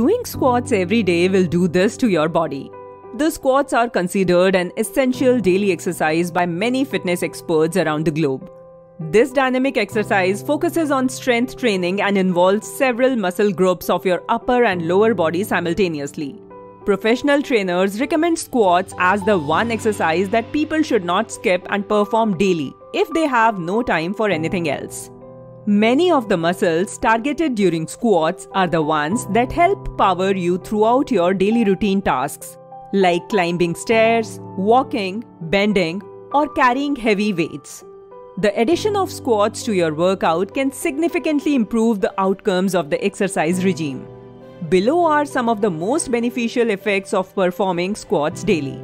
Doing squats every day will do this to your body. The squats are considered an essential daily exercise by many fitness experts around the globe. This dynamic exercise focuses on strength training and involves several muscle groups of your upper and lower body simultaneously. Professional trainers recommend squats as the one exercise that people should not skip and perform daily if they have no time for anything else. Many of the muscles targeted during squats are the ones that help power you throughout your daily routine tasks, like climbing stairs, walking, bending, or carrying heavy weights. The addition of squats to your workout can significantly improve the outcomes of the exercise regime. Below are some of the most beneficial effects of performing squats daily.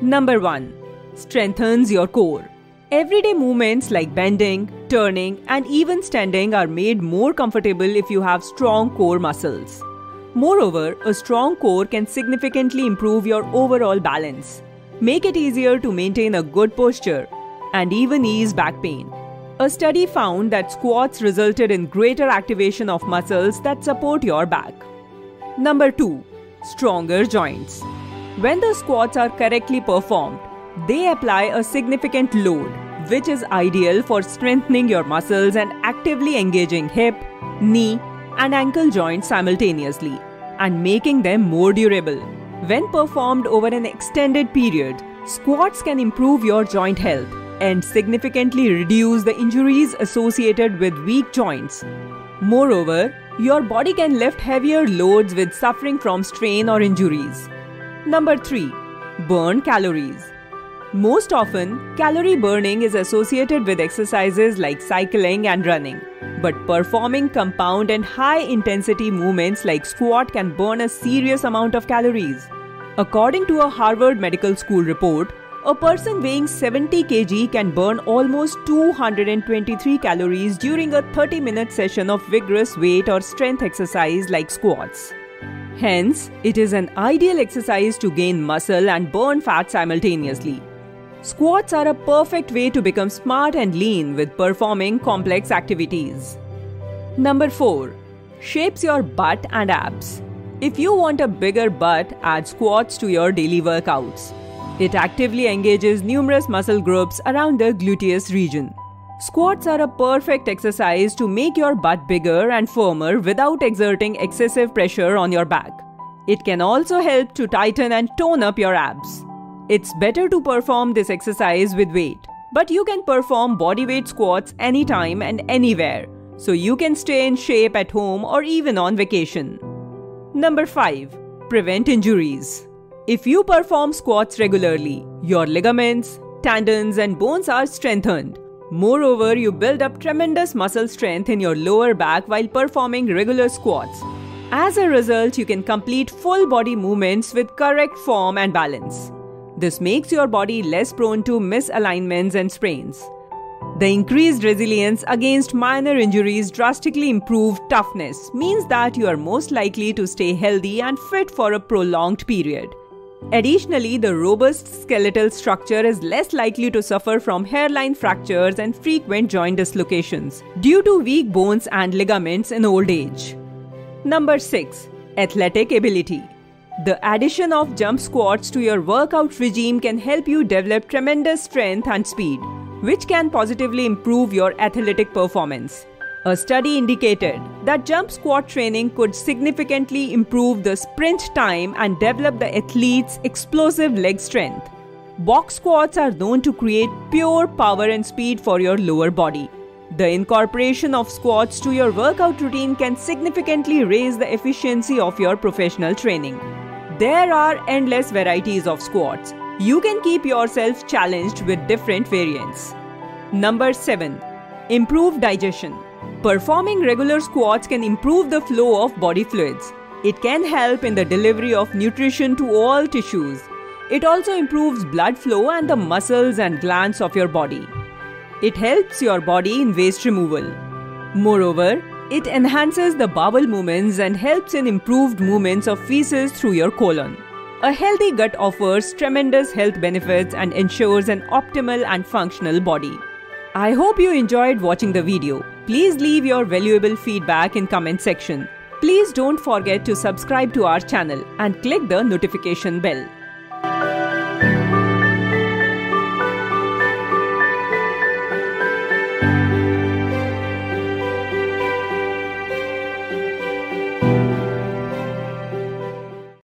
Number 1. Strengthens your core. Everyday movements like bending, turning, and even standing are made more comfortable if you have strong core muscles. Moreover, a strong core can significantly improve your overall balance, make it easier to maintain a good posture, and even ease back pain. A study found that squats resulted in greater activation of muscles that support your back. Number 2. Stronger joints. When the squats are correctly performed, they apply a significant load, which is ideal for strengthening your muscles and actively engaging hip, knee, and ankle joints simultaneously, and making them more durable. When performed over an extended period, squats can improve your joint health and significantly reduce the injuries associated with weak joints. Moreover, your body can lift heavier loads with suffering from strain or injuries. Number 3. Burn calories. Most often, calorie burning is associated with exercises like cycling and running. But performing compound and high intensity movements like squat can burn a serious amount of calories. According to a Harvard Medical School report, a person weighing 70 kg can burn almost 223 calories during a 30 minute session of vigorous weight or strength exercise like squats. Hence, it is an ideal exercise to gain muscle and burn fat simultaneously. Squats are a perfect way to become smart and lean with performing complex activities. Number 4. Shapes your butt and abs. If you want a bigger butt, add squats to your daily workouts. It actively engages numerous muscle groups around the gluteus region. Squats are a perfect exercise to make your butt bigger and firmer without exerting excessive pressure on your back. It can also help to tighten and tone up your abs. It's better to perform this exercise with weight, but you can perform bodyweight squats anytime and anywhere, so you can stay in shape at home or even on vacation. Number 5. Prevent injuries. If you perform squats regularly, your ligaments, tendons, and bones are strengthened. Moreover, you build up tremendous muscle strength in your lower back while performing regular squats. As a result, you can complete full body movements with correct form and balance. This makes your body less prone to misalignments and sprains. The increased resilience against minor injuries drastically improved toughness means that you are most likely to stay healthy and fit for a prolonged period. Additionally, the robust skeletal structure is less likely to suffer from hairline fractures and frequent joint dislocations due to weak bones and ligaments in old age. Number 6. Athletic ability. The addition of jump squats to your workout regime can help you develop tremendous strength and speed, which can positively improve your athletic performance. A study indicated that jump squat training could significantly improve the sprint time and develop the athlete's explosive leg strength. Box squats are known to create pure power and speed for your lower body. The incorporation of squats to your workout routine can significantly raise the efficiency of your professional training. There are endless varieties of squats. You can keep yourself challenged with different variants. Number 7. Improve digestion. Performing regular squats can improve the flow of body fluids. It can help in the delivery of nutrition to all tissues. It also improves blood flow and the muscles and glands of your body. It helps your body in waste removal. Moreover, it enhances the bowel movements and helps in improved movements of feces through your colon. A healthy gut offers tremendous health benefits and ensures an optimal and functional body. I hope you enjoyed watching the video. Please leave your valuable feedback in comment section. Please don't forget to subscribe to our channel and click the notification bell.